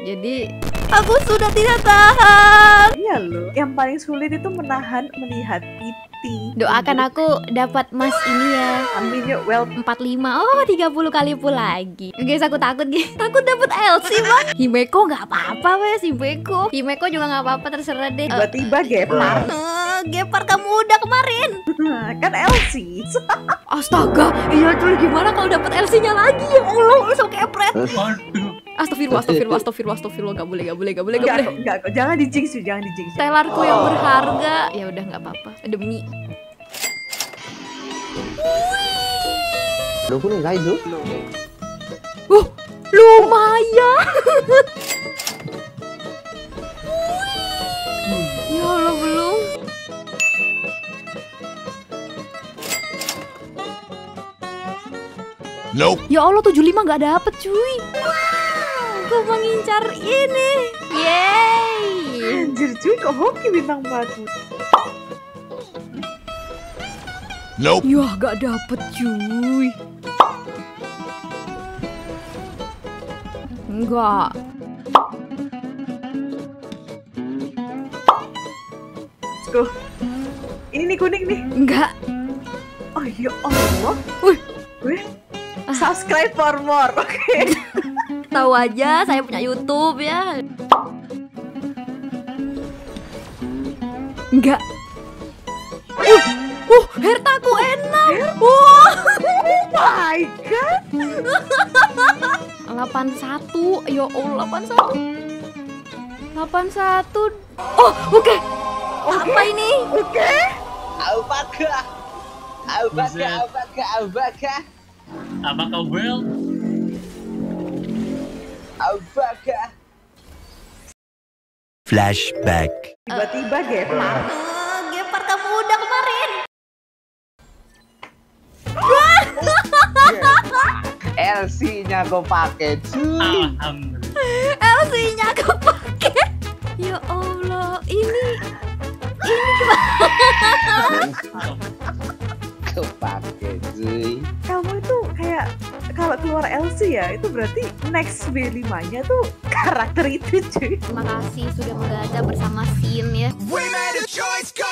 Jadi aku sudah tidak tahan. Iya loh. Yang paling sulit itu menahan melihat pipi. Doakan aku dapat mas ini ya. Amin ya. Well, 45 Oh 30 kali pul lagi Guys aku takut guys Takut dapet LC bang Himeko gak apa-apa wes Himeko Himeko juga gak apa-apa terserah deh Eh, tiba-tiba gepar. eh, Gepar kamu udah kemarin kan LC. Astaga Iya cuy gimana kalau dapet LC nya lagi Ya Allah so kepret. Astagfirullah, astagfirullah, astagfirullah, astagfirullah, gak boleh, gak boleh, gak boleh, gak boleh. Gak, gak, jangan dijinx, jangan dijinx. Telarku yang berharga, ya udah gak apa-apa. Demi. Lu pun enggak itu? Uh, lumayan. ya Allah belum. Nope. Ya Allah 75 gak dapet cuy. Aku mengincar ini Yeay Anjir cuy, kok hoki bintang batu? Nope. Yah gak dapet cuy Enggak Let's go. Ini nih kuning nih. Enggak Oh ya Allah. Wih. Wih. Subscribe for more. Oke. Tahu aja saya punya YouTube ya Enggak Uh, uh, hertaku enak Wah Oh my god. 81 Ya Allah 81 81 Oh oke Apa ini? Oke. Apakah? Apakah? Buset. Apakah? Apakah? Apa kau Bel? Apakah? Flashback. Tiba-tiba. Eh, Gepar kamu udah kemarin LC-nya kau pakai cuy. Alhamdulillah. LC-nya kepake Ya Allah Ini pakai cuy. Kalau keluar LC ya, itu berarti next B5-nya tuh karakter itu cuy. Terima kasih sudah menggada bersama Sin ya We made a choice, go